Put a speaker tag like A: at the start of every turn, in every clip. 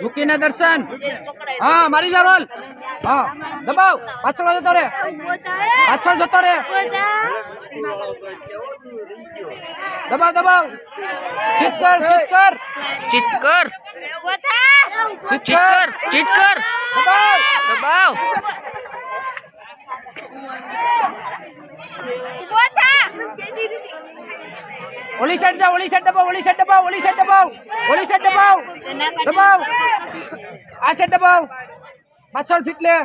A: झुकी ना दर्शन। हाँ मारी जा रोल। हाँ दबाओ। पाछड़ जतो रे पाछड़ जतो रे दबाओ दबाओ। चित कर चित
B: कर चित
A: कर
B: चित कर चित कर
A: दबाओ।
B: दबाओ।
A: ओली साइड जा ओली साइड दबाओ ओली साइड દબાવ ઓલી સાઈડ દબાવ ઓલી સાઈડ દબાવ દબાવ. આ સાઈડ દબાવ. પાછળ ફીટલે.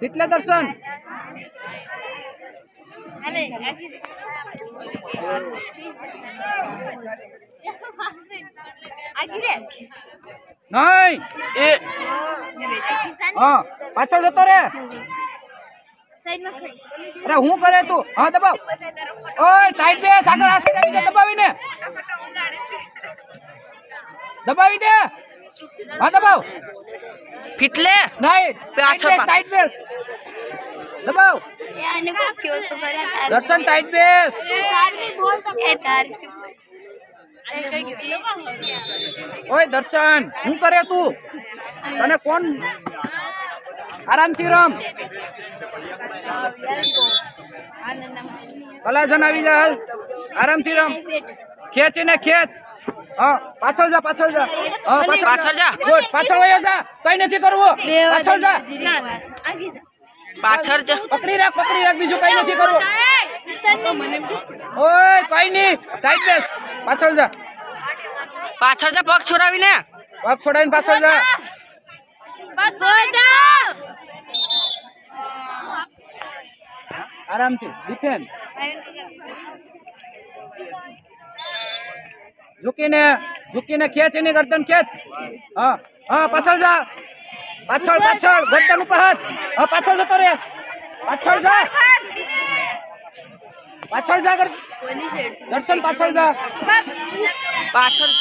A: ફીટલે દર્શન. નહીં,
B: એ
A: હા, પાછળ જતો રે. અરે હું કરે તું? હા દબાવ. ઓય ટાઈટ બે આગળ આ સાઈડ આવી જા દબાવીને. દબાવી દે. હા દબાવ.
B: ફીટલે?
A: નહીં ટાઈટ
B: પાછળ
A: બેસ
B: પા-
A: તો કરે દબાવ દર્શન ટાઈટ બેસ ઓય દર્શન હું કરે તું? તને કોણ આરામથી રમ કલાજન આવી જા હાલ આરામથી રમ ખેંચીને ખેંચ હા પાછળ જા પાછળ જા હા
B: પાછળ જા.
A: ગુડ પાછળ વયો જા કઈ નથી કરવું પાછળ જા
B: પાછળ જા
A: પકડી રાખ પકડી રાખ બીજું કઈ નથી કરવું ઓય કઈ નહીં ટાઈટ બેસ પાછળ જા
B: પાછળ જા પગ છોડાવીને
A: પગ છોડાવીને પાછળ જા આરામથી ડિફેન્સ ઝૂકીને ઝૂકીને ખેંચ એની ગરદન ખેંચ હા હા પાછળ જા પાછળ પાછળ ગરદન ઉપર હાથ હા પાછળ જતો રે પાછળ જા પાછળ જા ગર- દર્શન પાછળ જા
B: પાછળ